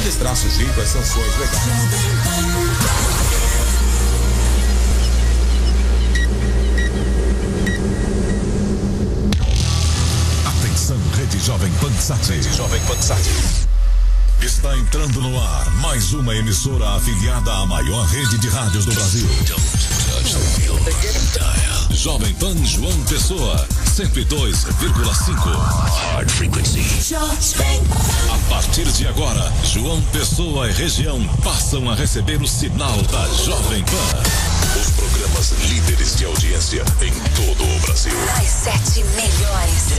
registrar sujeito às sanções legais. Jovem Pan Sat. Rede Jovem Pan Sat. Está entrando no ar mais uma emissora afiliada à maior rede de rádios do Brasil. Jovem Pan João Pessoa, 102,5. Hard Frequency. A partir de agora, João Pessoa e região passam a receber o sinal da Jovem Pan. Os programas líderes de audiência em todo o Brasil. As sete melhores.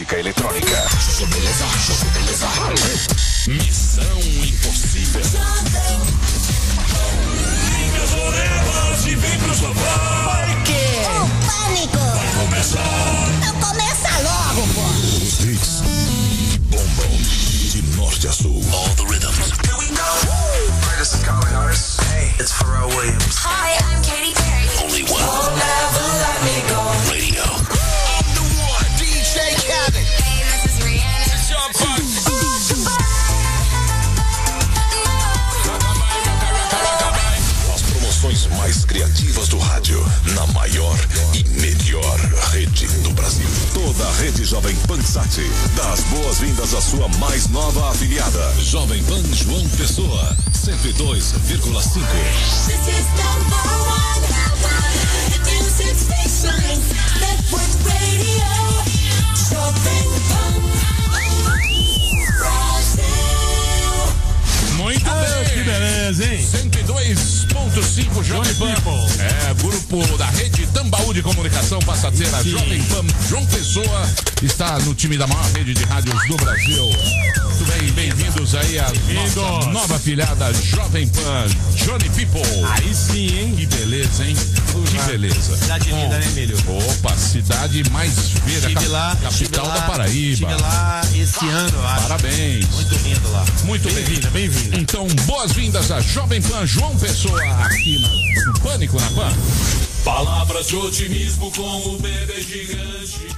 Música eletrônica. Beleza, beleza. Missão impossível. Liga as orelhas e vem pro sofá. Por quê? O pânico! Começar. Então começa logo, pô! Os hits bombam de norte a sul. All the rhythms. Here we go. This is Calvin Harris. Hey, it's Pharrell Williams. Hi, mais criativas do rádio na maior e melhor rede do Brasil. Toda a rede Jovem Pan Sat dá as boas-vindas à sua mais nova afiliada. Jovem Pan João Pessoa, 102,5. This is number one, one, music station, network radio, Jovem Pan, Brasil. Muito bem. Que beleza, hein? 102.5 Jovem Pan. É, grupo da rede Tambaú de Comunicação passa a ser a Jovem Pan. João Pessoa está no time da maior rede de rádios do Brasil. Muito bem, bem-vindos aí à nossa nova afilhada Jovem Pan, Johnny People. Aí sim, hein? Que beleza, hein? Que beleza. Cidade linda, né, Emílio? Opa, cidade mais feira, Estive lá, capital lá, da Paraíba. Estive lá esse ano, acho. Parabéns. Muito lindo lá. Muito bem. Bem-vinda, bem-vinda. Então, boas-vindas a Jovem Pan João Pessoa aqui na- no Pânico na Pan. Palavras de otimismo com o bebê gigante.